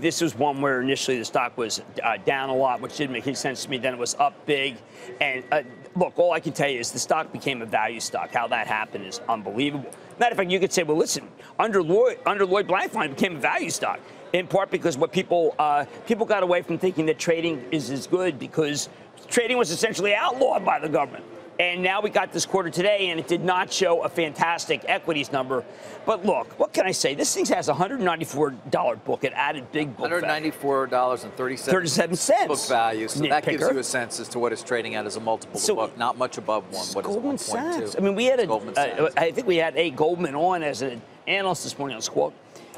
this was one where initially the stock was uh, down a lot, which didn't make any sense to me. Then it was up big. And uh, look, all I can tell you is the stock became a value stock. How that happened is unbelievable. Matter of fact, you could say, well, listen, under Lloyd, under Lloyd Blankfein became a value stock in part because what people uh, people got away from thinking that trading is as good because trading was essentially outlawed by the government. And now we got this quarter today, and it did not show a fantastic equities number. But look, what can I say? This thing has a $194 book. It added big book $194.37 37 cents. book value. So that gives you a sense as to what it's trading at as a multiple So- book. Not much above one. What is Goldman 1.2? Sachs. I mean, we had a. Goldman uh, I think we had a Goldman on as an analyst this morning on Squawk.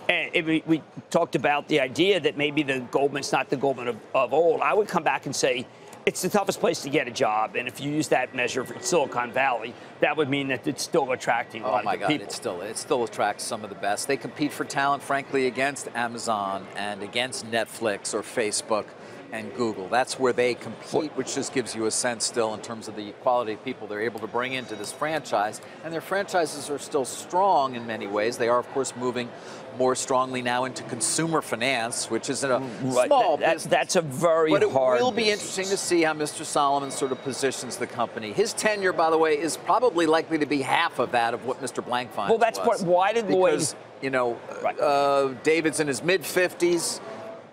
And we, we talked about the idea that maybe the Goldman's not the Goldman of, of old. I would come back and say it's the toughest place to get a job. And if you use that measure for Silicon Valley, that would mean that it's still attracting a Oh lot my of God! people. It still it still attracts some of the best. They compete for talent, frankly, against Amazon and against Netflix or Facebook and Google. That's where they compete, which just gives you a sense still in terms of the quality of people they're able to bring into this franchise. And their franchises are still strong in many ways. They are, of course, moving more strongly now into consumer finance, which isn't a Right, small that- business. that's a very hard But it hard will be business. interesting to see how Mr. Solomon sort of positions the company. His tenure, by the way, is probably likely to be half of that of what Mr. Blankfein Well, that's was. part- why did Lloyd- because, you know, Right. uh, David's in his mid 50s.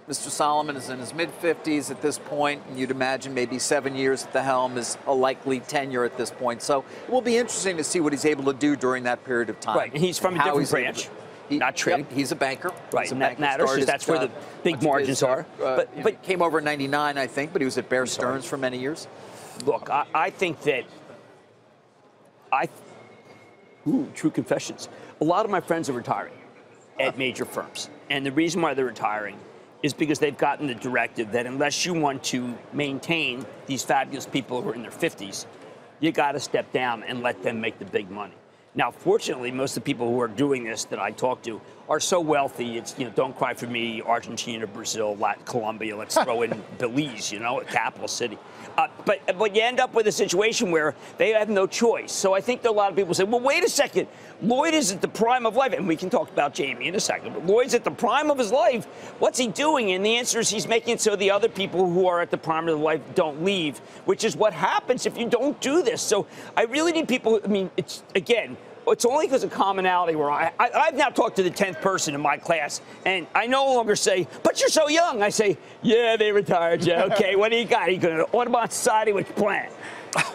Mr. Solomon is in his mid 50s at this point, and you'd imagine maybe seven years at the helm is a likely tenure at this point. So it will be interesting to see what he's able to do during that period of time. Right, and he's from a different branch, he- not trading. yep, he's a banker. Right, and that matters, 'cause Started, that's where the big margins are. Uh, But- but- came over in '99, I think, but he was at Bear. Stearns for many years. Look, I, I think that I. Ooh, true confessions. A lot of my friends are retiring at major firms. And the reason why they're retiring is because they've gotten the directive that unless you want to maintain these fabulous people who are in their 50s, you got to step down and let them make the big money. Now, fortunately, most of the people who are doing this that I talk to are so wealthy. It's you know, don't cry for me, Argentina, Brazil, Latin, Colombia. Let's throw in Belize, you know, a capital city. Uh, but but you end up with a situation where they have no choice. So I think that a lot of people say, well, wait a second, Lloyd is at the prime of life, and we can talk about Jamie in a second. But Lloyd's at the prime of his life. What's he doing? And the answer is he's making it so the other people who are at the prime of their life don't leave, which is what happens if you don't do this. So I really need people. I mean, it's again. It's only because of commonality where I, I, I've now talked to the 10th person in my class, and I no longer say, but you're so young. I say, yeah, they retired you. Okay, what do you got? You going to Audubon Society? Which plan?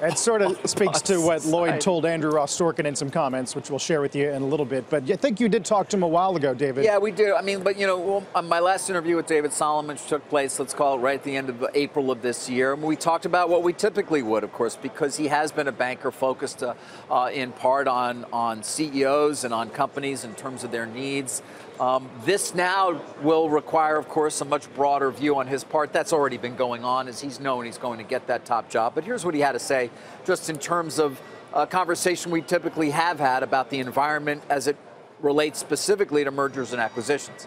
It sort of speaks to what Lloyd told Andrew Ross Sorkin in some comments, which we'll share with you in a little bit. But I think you did talk to him a while ago, David. Yeah, we do. I mean, but you know, well, uh, my last interview with David Solomon took place, let's call it right at the end of April of this year. And we talked about what we typically would, of course, because he has been a banker focused uh, uh, in part on, on CEOs and on companies in terms of their needs. Um, this now will require, of course, a much broader view on his part. That's already been going on as he's known he's going to get that top job. But here's what he had to say, just in terms of a conversation we typically have had about the environment as it relates specifically to mergers and acquisitions.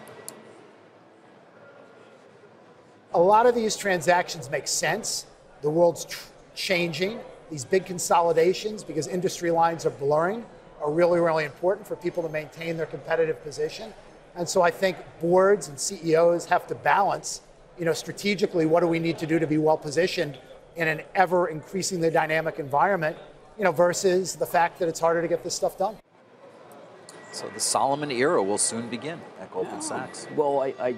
a lot of these transactions make sense. The world's changing. These big consolidations, because industry lines are blurring, are really, really important for people to maintain their competitive position. And so I think boards and CEOs have to balance, you know, strategically, what do we need to do to be well positioned in an ever increasingly dynamic environment, you know, versus the fact that it's harder to get this stuff done. So the Solomon era will soon begin at Goldman Sachs. Well, I, I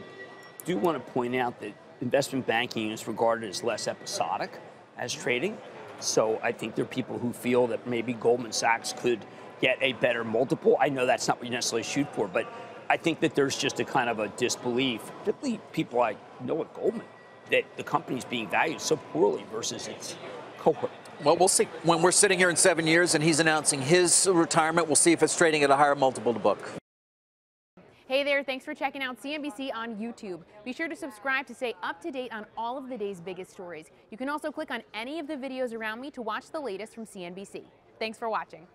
do want to point out that investment banking is regarded as less episodic as trading. So I think there are people who feel that maybe Goldman Sachs could get a better multiple. I know that's not what you necessarily shoot for, but I think that there's just a kind of a disbelief, particularly people I know at Goldman, that the company's being valued so poorly versus its cohort. Well, we'll see. When we're sitting here in seven years and he's announcing his retirement, we'll see if it's trading at a higher multiple to book. Hey there, thanks for checking out CNBC on YouTube. Be sure to subscribe to stay up to date on all of the day's biggest stories. You can also click on any of the videos around me to watch the latest from CNBC. Thanks for watching.